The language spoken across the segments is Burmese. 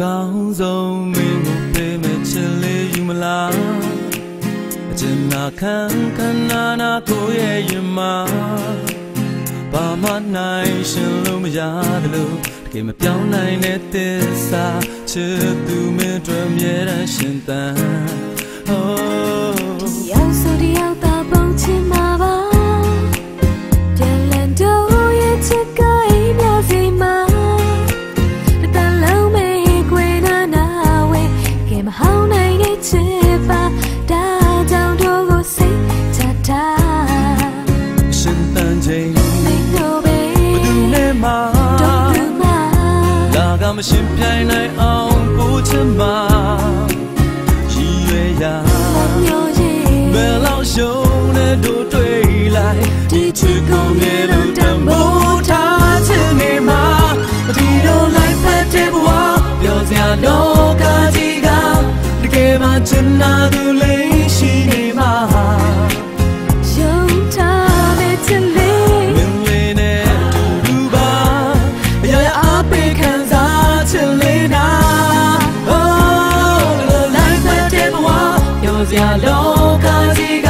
ကောင်းဆုံးမင်းကိုပေးမဲ့ချစ်လေးယူမလားအကျဉ်းနာခံခဏနာကိုရဲ့ရင်မှာဘာမှနိုင်ရှင်လို့မရတယ်လို့တကယ်မပြောင်းနိုင်တဲ့သစ္စာချစ်သူမင်းတို့မြဲတမ်းရှင်သန် မရှင်ပြိုင်နိုင်အောင်ကိုချင်မှာရည်ရွယ်ရာမျိုးရင်ဘယ်လောက်ရှုံးတဲ့တို့တွေ့လိုက်ဒီချစ်ကိုမြေလို့တမိုးထားချင်နေမှာဒီလိုလိုက်ဖက်တဲ့ဘဝပြောစရာတော့ကကြီးကတကယ်မှချင်နာသူလေး စရာတော့ကကြီးက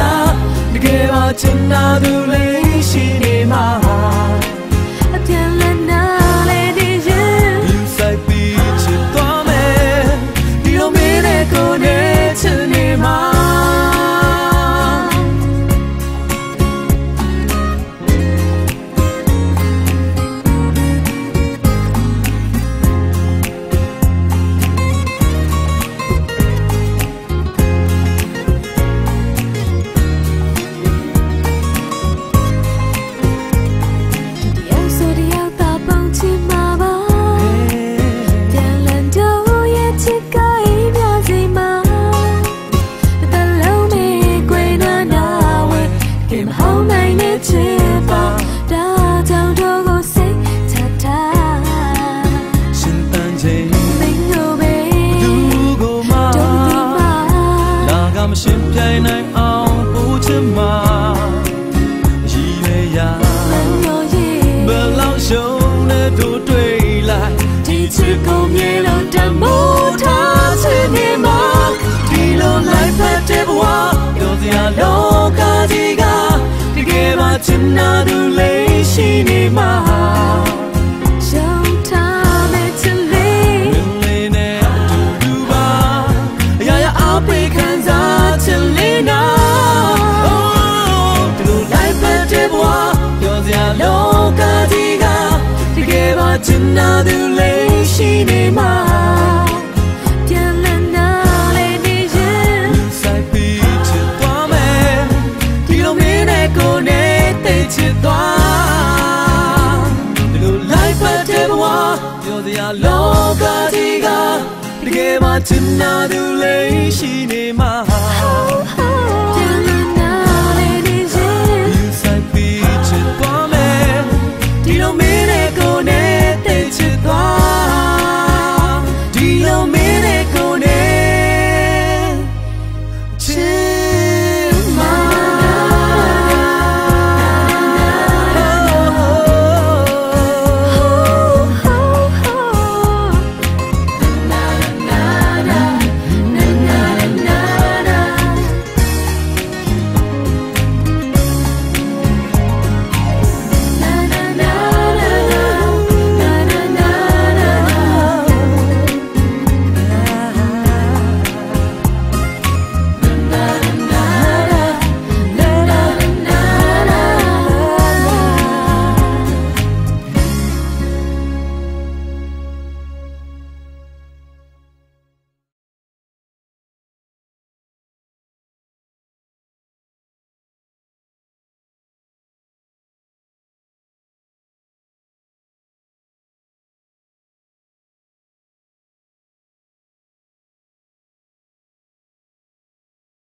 တကယ်မှချင်နာသူလေးရှိနေမှာ လေးနာ Oh ဒီလို life ဖက်တဲ့ဘဝပြောစရာလောကကြီးကတကယ်မှချင်နာသူလေးရှိနေမှာ ချစ်သွားဒီလို life ဖက်တဲ့ဘဝပြောစရာလောကကြီးကတကယ်မှချင်နာသူလေးရှိနေမှာ